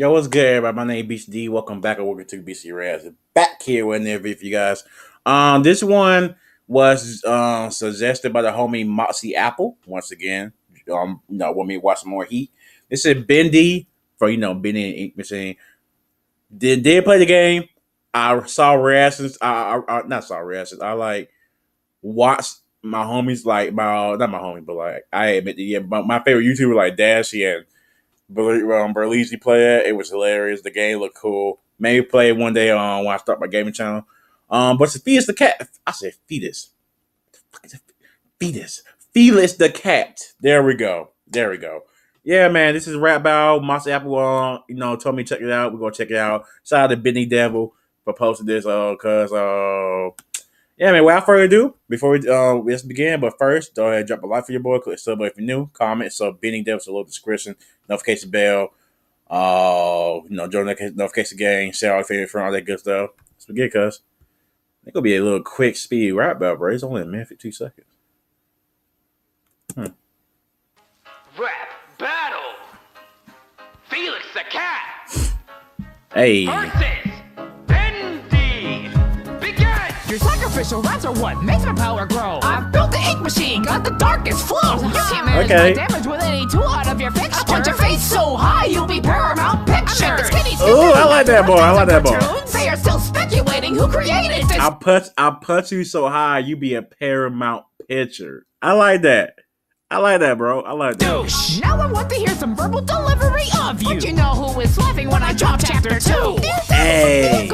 Yo, what's good, everybody? My name is BTD. Welcome back. I welcome to BC Raz. Back here video for you guys. Um, this one was um suggested by the homie Moxie Apple. Once again, um, you know, want me to watch some more Heat. This is Bendy for you know Bendy and Ink Machine. Did did play the game. I saw reactions. I, I, I not saw reactions. I like watched my homies like my not my homie, but like I admit yeah, my, my favorite YouTuber like Dashy and um, Berlizzi play it. It was hilarious. The game looked cool. Maybe play it one day on um, when I start my gaming channel. Um, but Fetus the cat. I said fetus. Fetus. Felix the cat. There we go. There we go. Yeah, man. This is Rap Bow. Mossy Apple. Uh, you know, told me check it out. We're gonna check it out. Shout out to Bendy Devil for posting this. Uh, cause uh yeah, man. Without further ado, before we uh let's begin, but first, go ahead, drop a like for your boy, click sub if you're new, comment, sub Bendy Devils, a little description, notification bell, uh, you know, join the notification gang, share all favorite friend, all that good stuff. Let's begin, cuz. It's gonna be a little quick speed rap battle, bro. It's only a minute two seconds. Hmm. Rap battle. Felix the cat. Hey. Versus your sacrificial rats are what makes my power grow. I've built the ink machine, got the darkest flow. You can't manage okay. my damage with any tool out of your fixture. I punch your face so high, you'll be paramount picture. Oh, I like that boy. I like that boy. They are still speculating who created this. I punch, I punch you so high, you be a paramount picture. I like that. I like that, bro. I like that. Douche. Now I want to hear some verbal delivery of you. But you know who is laughing when I drop chapter two. Hey.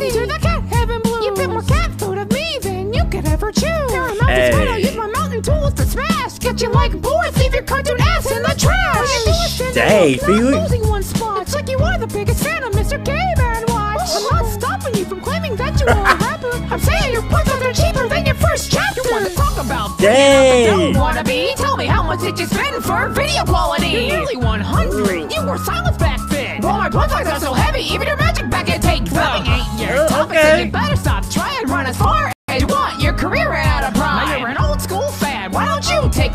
You could ever chew. Paramount hey. I'll use my mountain tools to smash. Get you like boys, leave your cartoon ass in the trash. Hey, Felix. Losing one spot. It's like you are the biggest fan of Mr. Game & Watch. I'm not oh. stopping you from claiming that you are a rapper. I'm saying your puzzles are cheaper than your first chapter. You want to talk about Dang. Don't wanna be. Tell me how much did you spend for video quality? You're nearly 100. You were silent back then. Well, my blood are so heavy, even your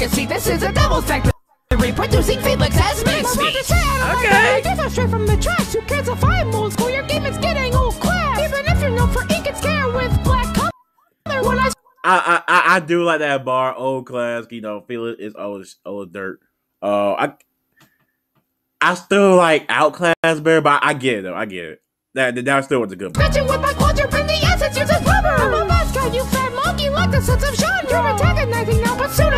don't you take a seat? This is a double factor. Reproducing Felix as mincemeat. Okay. These are straight from the tracks. Who cares if I'm old school? Your game is getting old crap. Even if you're known for ink and scare with black color. When I I, I I do like that bar, old class. You know, feel it is old old dirt. Uh, I I still like outclass bear, but I get it though. I get it. That that still was a good. Bitching with my quadrant in the essence uses rubber. I'm a mascot, you fat monkey, like the sense of Sean. You're antagonizing now, but soon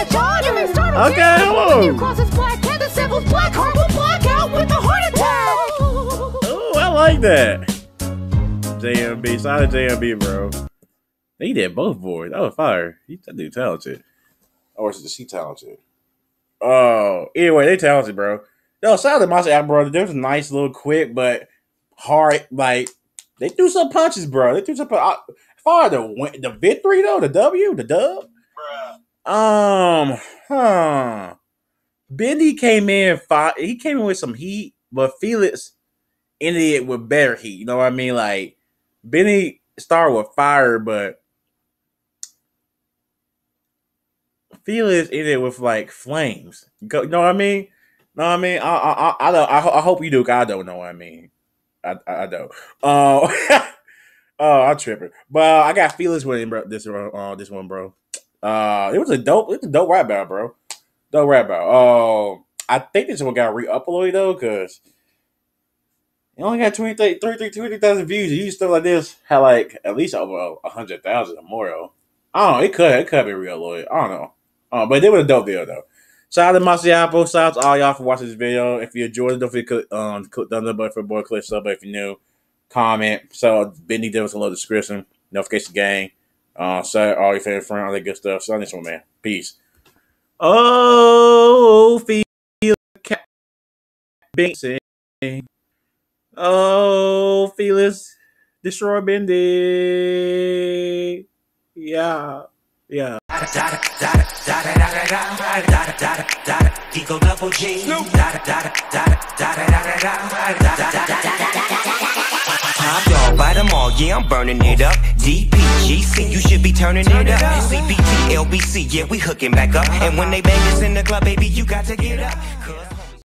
enough a John. You may start okay, hello. You cross his black head, the symbol's black heart will black out with a heart attack. Oh, I like that. JMB, shout out JMB, bro. He did both boys. Oh, fire. He that dude talented. Or is she talented? Oh, anyway, they talented, bro. Yo, shout out to Mossy Apple, bro. There was a nice little quick, but hard. Like they threw some punches, bro. They threw some. Uh, far the win, the victory though, the W, the dub. Bruh. Um, huh. Bendy came in. Five, he came in with some heat, but Felix ended it with better heat. You know what I mean? Like Benny started with fire, but Felix ended it with like flames. You know what I mean? Know what I mean? I I I, I, I hope you do. I don't know what I mean. I I, I don't. Uh, oh, I'm tripping. But uh, I got Felix winning, bro. This uh, this one, bro. Uh, it was a dope. It was a dope rap battle, bro. Dope rap battle. Uh, I think this one got re-uploaded though, cause it only got 20, 20,000 views. You stuff like this had like at least over a hundred thousand or more. Though. I don't know. It could it could be re-uploaded. I don't know. Uh, but it was a dope video though. Shout out to Apple. Shout out to all y'all for watching this video. If you enjoyed it, don't forget to click, um, click the button for boy click sub if you're new. Comment. So Benny us a little description. Notification gang. Uh, so all your favorite friend, all that good stuff. So this one, man. Peace. Oh, feel cat Binksy. Oh, Felix. Destroy Bendy. Yeah. Yeah. Eagle double G. Top dog, by them all, yeah, I'm burning it up. DPGC, you should be turning it up. CPT, LBC, yeah, we hooking back up. And when they bang us in the club, baby, you got to get up.